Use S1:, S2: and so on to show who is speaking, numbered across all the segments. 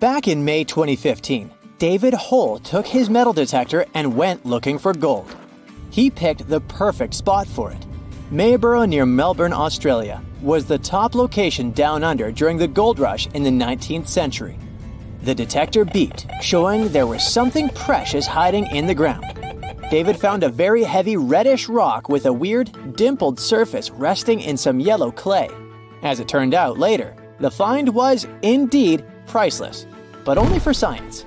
S1: Back in May 2015, David Hole took his metal detector and went looking for gold. He picked the perfect spot for it. Maryborough near Melbourne, Australia, was the top location down under during the gold rush in the 19th century. The detector beeped, showing there was something precious hiding in the ground. David found a very heavy reddish rock with a weird, dimpled surface resting in some yellow clay. As it turned out later, the find was indeed priceless, but only for science.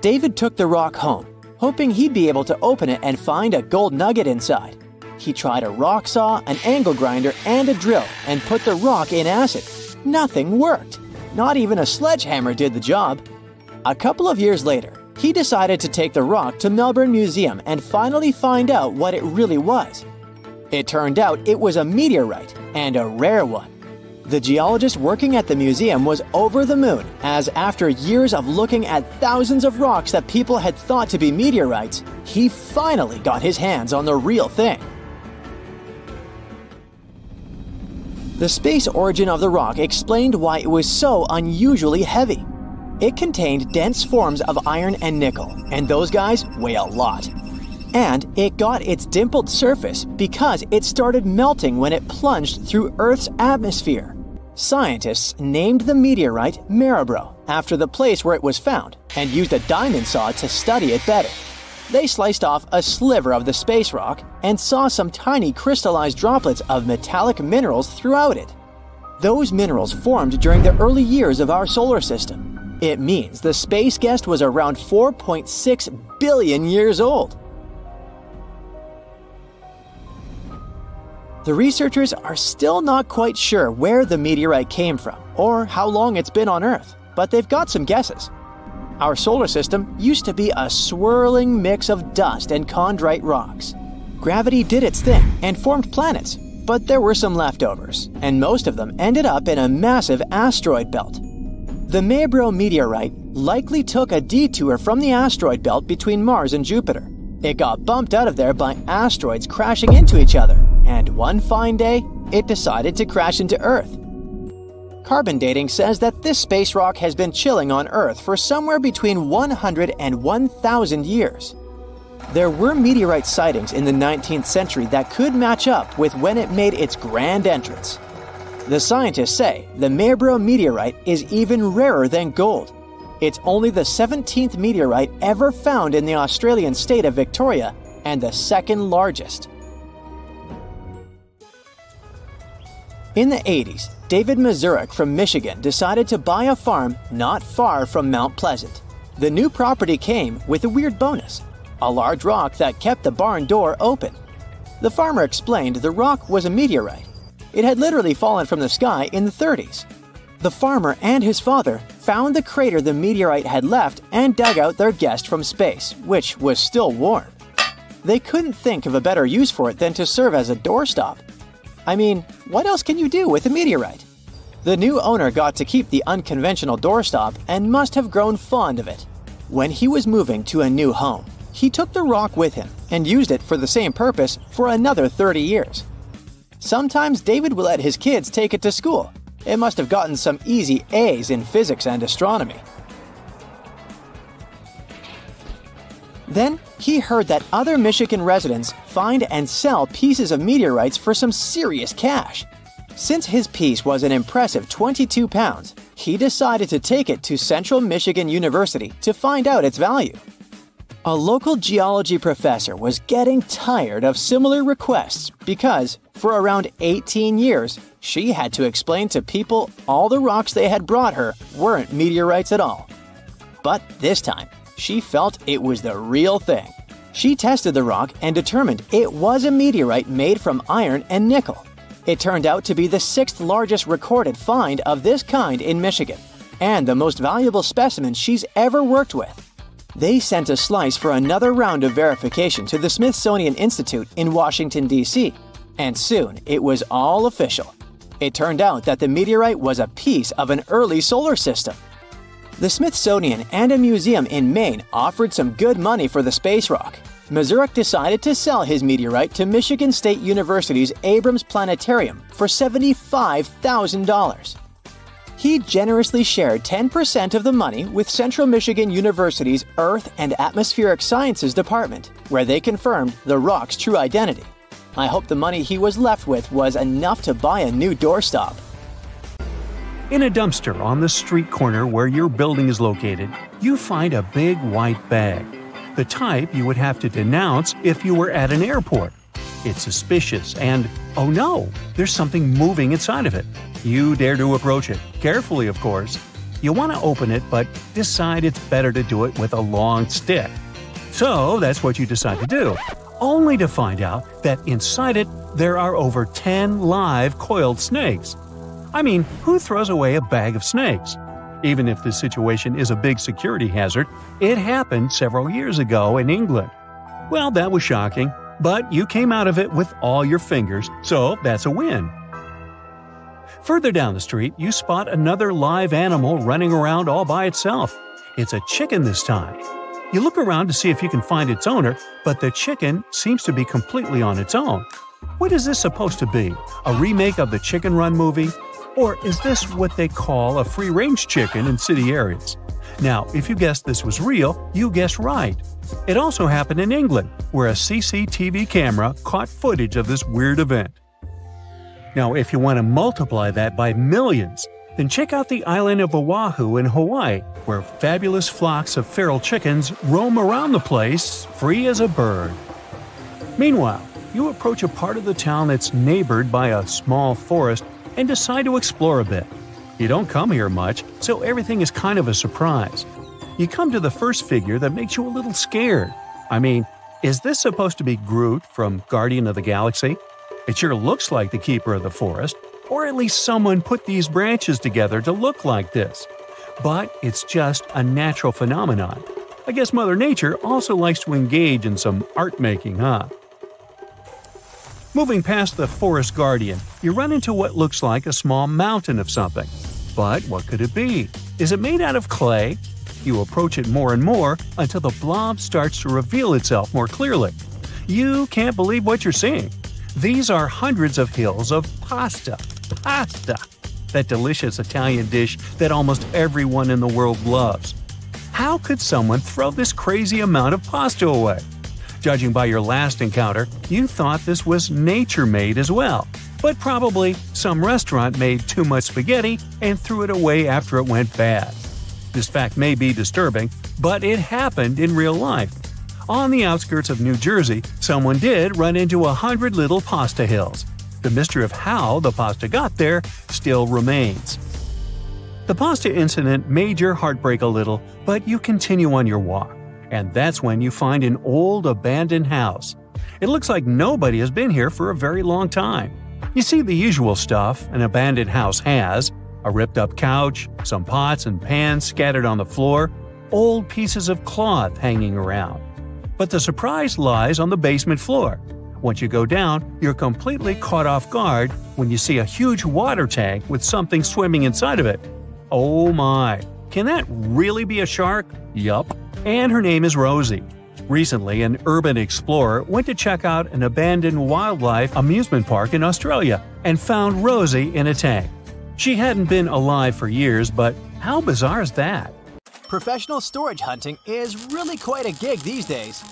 S1: David took the rock home, hoping he'd be able to open it and find a gold nugget inside. He tried a rock saw, an angle grinder, and a drill and put the rock in acid. Nothing worked. Not even a sledgehammer did the job. A couple of years later, he decided to take the rock to Melbourne Museum and finally find out what it really was. It turned out it was a meteorite, and a rare one. The geologist working at the museum was over the moon, as after years of looking at thousands of rocks that people had thought to be meteorites, he finally got his hands on the real thing. The space origin of the rock explained why it was so unusually heavy. It contained dense forms of iron and nickel, and those guys weigh a lot. And it got its dimpled surface because it started melting when it plunged through Earth's atmosphere. Scientists named the meteorite Maryborough after the place where it was found and used a diamond saw to study it better. They sliced off a sliver of the space rock and saw some tiny crystallized droplets of metallic minerals throughout it. Those minerals formed during the early years of our solar system. It means the space guest was around 4.6 billion years old. The researchers are still not quite sure where the meteorite came from or how long it's been on Earth, but they've got some guesses. Our solar system used to be a swirling mix of dust and chondrite rocks. Gravity did its thing and formed planets, but there were some leftovers, and most of them ended up in a massive asteroid belt. The Maryborough meteorite likely took a detour from the asteroid belt between Mars and Jupiter. It got bumped out of there by asteroids crashing into each other, and one fine day, it decided to crash into Earth. Carbon dating says that this space rock has been chilling on Earth for somewhere between 100 and 1,000 years. There were meteorite sightings in the 19th century that could match up with when it made its grand entrance. The scientists say the Maryborough meteorite is even rarer than gold. It's only the 17th meteorite ever found in the Australian state of Victoria and the second largest. In the 80s, David Mazurek from Michigan decided to buy a farm not far from Mount Pleasant. The new property came with a weird bonus a large rock that kept the barn door open. The farmer explained the rock was a meteorite. It had literally fallen from the sky in the 30s. The farmer and his father found the crater the meteorite had left and dug out their guest from space, which was still warm. They couldn't think of a better use for it than to serve as a doorstop. I mean, what else can you do with a meteorite? The new owner got to keep the unconventional doorstop and must have grown fond of it. When he was moving to a new home, he took the rock with him and used it for the same purpose for another 30 years. Sometimes David would let his kids take it to school. It must have gotten some easy A's in physics and astronomy. Then he heard that other Michigan residents find and sell pieces of meteorites for some serious cash. Since his piece was an impressive 22 pounds, he decided to take it to Central Michigan University to find out its value. A local geology professor was getting tired of similar requests because, for around 18 years, she had to explain to people all the rocks they had brought her weren't meteorites at all. But this time, she felt it was the real thing. She tested the rock and determined it was a meteorite made from iron and nickel. It turned out to be the sixth largest recorded find of this kind in Michigan, and the most valuable specimen she's ever worked with. They sent a slice for another round of verification to the Smithsonian Institute in Washington, D.C., and soon it was all official. It turned out that the meteorite was a piece of an early solar system. The Smithsonian and a museum in Maine offered some good money for the space rock. Mazurek decided to sell his meteorite to Michigan State University's Abrams Planetarium for $75,000. he generously shared 10% of the money with Central Michigan University's Earth and Atmospheric Sciences Department, where they confirmed the rock's true identity. I hope the money he was left with was enough to buy a new doorstop.
S2: In a dumpster on the street corner where your building is located, you find a big white bag. The type you would have to denounce if you were at an airport. It's suspicious and, oh no, there's something moving inside of it. You dare to approach it, carefully of course. You want to open it, but decide it's better to do it with a long stick. So that's what you decide to do, only to find out that inside it there are over 10 live coiled snakes. I mean, who throws away a bag of snakes? Even if the situation is a big security hazard, it happened several years ago in England. Well, that was shocking, but you came out of it with all your fingers, so that's a win. Further down the street, you spot another live animal running around all by itself. It's a chicken this time. You look around to see if you can find its owner, but the chicken seems to be completely on its own. What is this supposed to be? A remake of the Chicken Run movie? Or is this what they call a free range chicken in city areas? Now, if you guessed this was real, you guessed right. It also happened in England, where a CCTV camera caught footage of this weird event. Now, if you want to multiply that by millions, then check out the island of Oahu in Hawaii, where fabulous flocks of feral chickens roam around the place free as a bird. Meanwhile, you approach a part of the town that's neighbored by a small forest and decide to explore a bit. You don't come here much, so everything is kind of a surprise. You come to the first figure that makes you a little scared. I mean, is this supposed to be Groot from Guardian of the Galaxy? It sure looks like the keeper of the forest, or at least someone put these branches together to look like this. But it's just a natural phenomenon. I guess Mother Nature also likes to engage in some art making, huh? Moving past the forest guardian, you run into what looks like a small mountain of something. But what could it be? Is it made out of clay? You approach it more and more until the blob starts to reveal itself more clearly. You can't believe what you're seeing. These are hundreds of hills of pasta. Pasta! That delicious Italian dish that almost everyone in the world loves. How could someone throw this crazy amount of pasta away? Judging by your last encounter, you thought this was nature made as well. But probably some restaurant made too much spaghetti and threw it away after it went bad. This fact may be disturbing, but it happened in real life. On the outskirts of New Jersey, someone did run into a hundred little pasta hills. The mystery of how the pasta got there still remains. The pasta incident made your heart break a little, but you continue on your walk and that's when you find an old abandoned house. It looks like nobody has been here for a very long time. You see the usual stuff an abandoned house has a ripped up couch, some pots and pans scattered on the floor, old pieces of cloth hanging around. But the surprise lies on the basement floor. Once you go down, you're completely caught off guard when you see a huge water tank with something swimming inside of it. Oh my, can that really be a shark? Yup and her name is Rosie. Recently, an urban explorer went to check out an abandoned wildlife amusement park in Australia and found Rosie in a tank. She hadn't been alive for years, but how bizarre is that?
S1: Professional storage hunting is really quite a gig these days.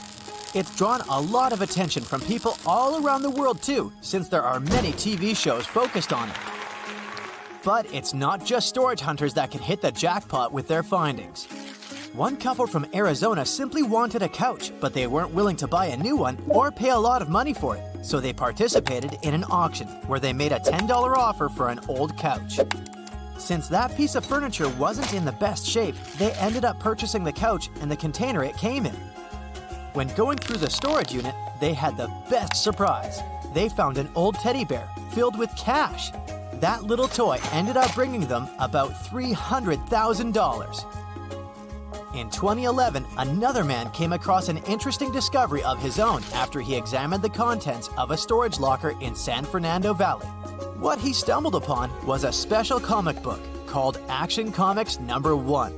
S1: It's drawn a lot of attention from people all around the world, too, since there are many TV shows focused on it. But it's not just storage hunters that can hit the jackpot with their findings. One couple from Arizona simply wanted a couch, but they weren't willing to buy a new one or pay a lot of money for it, so they participated in an auction where they made a $10 offer for an old couch. Since that piece of furniture wasn't in the best shape, they ended up purchasing the couch and the container it came in. When going through the storage unit, they had the best surprise. They found an old teddy bear filled with cash. That little toy ended up bringing them about $300,000. In 2011, another man came across an interesting discovery of his own after he examined the contents of a storage locker in San Fernando Valley. What he stumbled upon was a special comic book called Action Comics Number 1.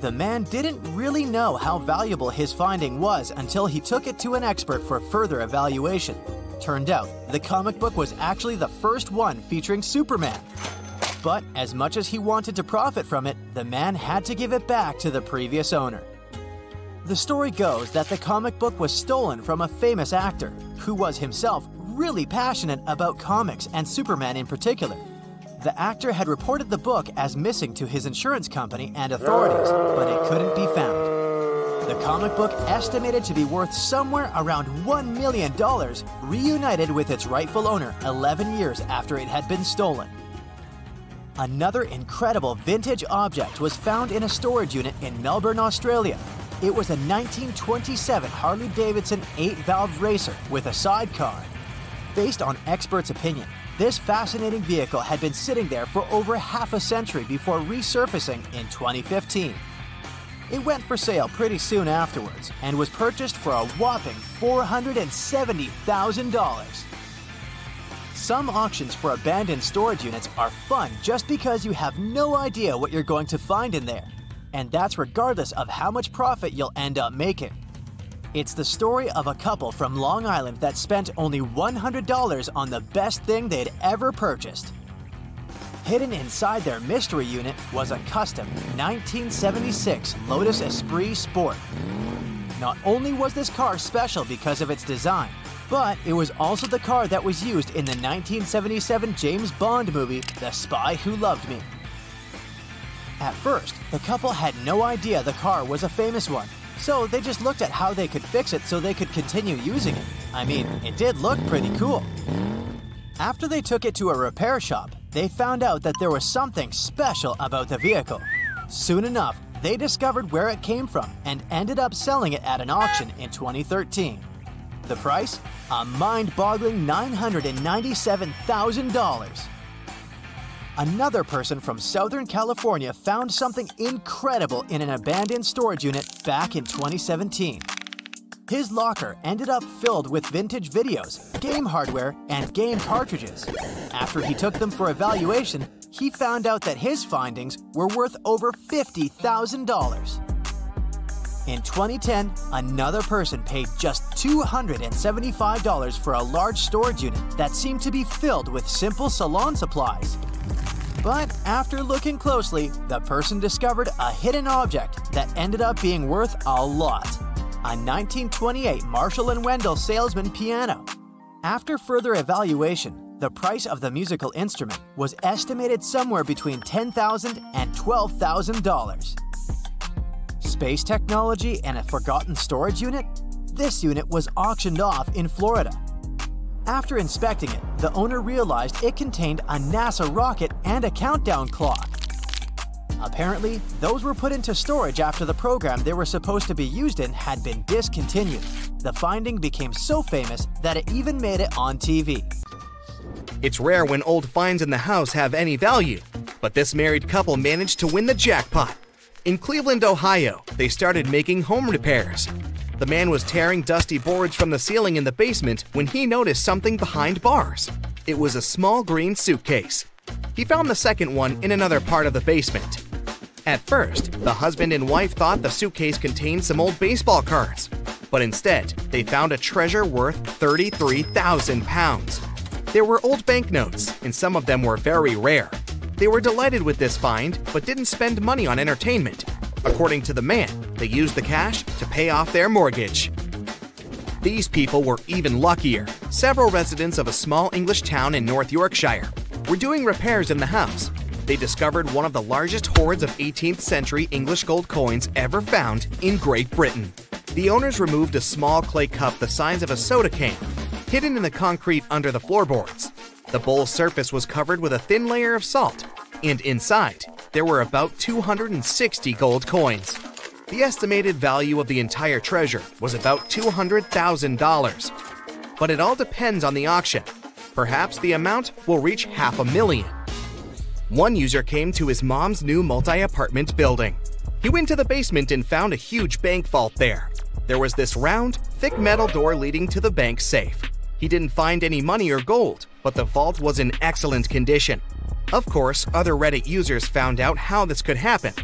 S1: The man didn't really know how valuable his finding was until he took it to an expert for further evaluation. Turned out, the comic book was actually the first one featuring Superman. But as much as he wanted to profit from it, the man had to give it back to the previous owner. The story goes that the comic book was stolen from a famous actor who was himself really passionate about comics and Superman in particular. The actor had reported the book as missing to his insurance company and authorities, but it couldn't be found. The comic book, estimated to be worth somewhere around $1 million, reunited with its rightful owner 11 years after it had been stolen. Another incredible vintage object was found in a storage unit in Melbourne, Australia. It was a 1927 Harley Davidson 8 valve racer with a sidecar. Based on experts' opinion, this fascinating vehicle had been sitting there for over half a century before resurfacing in 2015. It went for sale pretty soon afterwards and was purchased for a whopping $470,000. Some auctions for abandoned storage units are fun just because you have no idea what you're going to find in there. And that's regardless of how much profit you'll end up making. It's the story of a couple from Long Island that spent only $100 on the best thing they'd ever purchased. Hidden inside their mystery unit was a custom 1976 Lotus Esprit Sport. Not only was this car special because of its design, but it was also the car that was used in the 1977 James Bond movie The Spy Who Loved Me. At first, the couple had no idea the car was a famous one, so they just looked at how they could fix it so they could continue using it. I mean, it did look pretty cool. After they took it to a repair shop, they found out that there was something special about the vehicle. Soon enough, they discovered where it came from and ended up selling it at an auction in 2013. The price? A mind boggling $997,000. Another person from Southern California found something incredible in an abandoned storage unit back in 2017. His locker ended up filled with vintage videos, game hardware, and game cartridges. After he took them for evaluation, he found out that his findings were worth over $50,000. In 2010, another person paid just $275 for a large storage unit that seemed to be filled with simple salon supplies. But after looking closely, the person discovered a hidden object that ended up being worth a lot a 1928 Marshall & Wendell salesman piano. After further evaluation, the price of the musical instrument was estimated somewhere between $10,000 and $12,000. Space technology and a forgotten storage unit? This unit was auctioned off in Florida. After inspecting it, the owner realized it contained a NASA rocket and a countdown clock. Apparently, those were put into storage after the program they were supposed to be used in had been discontinued. The finding became so famous that it even made it on TV.
S3: It's rare when old finds in the house have any value, but this married couple managed to win the jackpot. In Cleveland, Ohio, they started making home repairs. The man was tearing dusty boards from the ceiling in the basement when he noticed something behind bars. It was a small green suitcase. He found the second one in another part of the basement. At first, the husband and wife thought the suitcase contained some old baseball cards, but instead, they found a treasure worth 33,000 pounds. There were old banknotes, and some of them were very rare. They were delighted with this find, but didn't spend money on entertainment. According to the man, they used the cash to pay off their mortgage. These people were even luckier. Several residents of a small English town in North Yorkshire were doing repairs in the house they discovered one of the largest hoards of 18th century English gold coins ever found in Great Britain. The owners removed a small clay cup the size of a soda can, hidden in the concrete under the floorboards. The bowl's surface was covered with a thin layer of salt, and inside, there were about 260 gold coins. The estimated value of the entire treasure was about $200,000. But it all depends on the auction. Perhaps the amount will reach half a million. One user came to his mom's new multi apartment building. He went to the basement and found a huge bank vault there. There was this round, thick metal door leading to the bank safe. He didn't find any money or gold, but the vault was in excellent condition. Of course, other Reddit users found out how this could happen.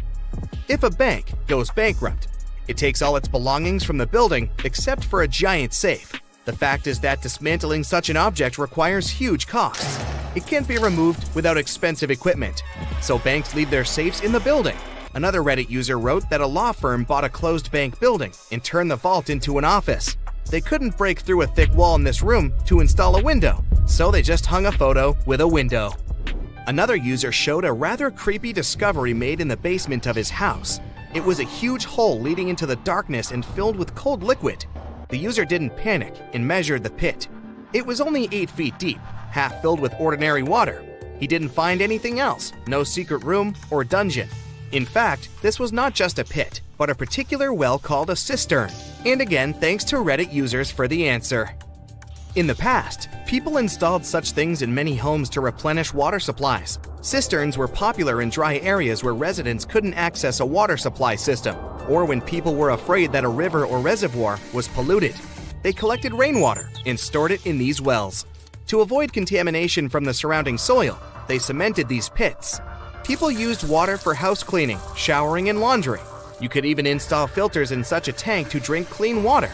S3: If a bank goes bankrupt, it takes all its belongings from the building except for a giant safe. The fact is that dismantling such an object requires huge costs. It can't be removed without expensive equipment, so banks leave their safes in the building. Another Reddit user wrote that a law firm bought a closed bank building and turned the vault into an office. They couldn't break through a thick wall in this room to install a window, so they just hung a photo with a window. Another user showed a rather creepy discovery made in the basement of his house. It was a huge hole leading into the darkness and filled with cold liquid. The user didn't panic and measured the pit. It was only 8 feet deep, half filled with ordinary water. He didn't find anything else, no secret room or dungeon. In fact, this was not just a pit, but a particular well called a cistern. And again, thanks to Reddit users for the answer. In the past, people installed such things in many homes to replenish water supplies. Cisterns were popular in dry areas where residents couldn't access a water supply system, or when people were afraid that a river or reservoir was polluted. They collected rainwater and stored it in these wells. To avoid contamination from the surrounding soil, they cemented these pits. People used water for house cleaning, showering, and laundry. You could even install filters in such a tank to drink clean water.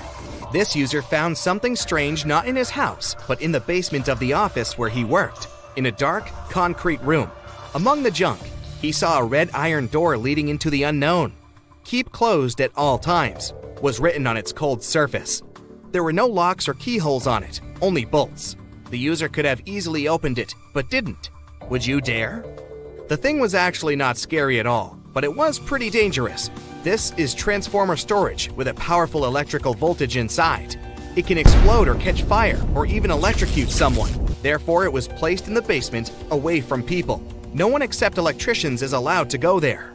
S3: This user found something strange not in his house, but in the basement of the office where he worked, in a dark, concrete room. Among the junk, he saw a red iron door leading into the unknown. Keep closed at all times was written on its cold surface. There were no locks or keyholes on it, only bolts. The user could have easily opened it, but didn't. Would you dare? The thing was actually not scary at all, but it was pretty dangerous. This is transformer storage with a powerful electrical voltage inside. It can explode or catch fire or even electrocute someone. Therefore, it was placed in the basement away from people. No one except electricians is allowed to go there.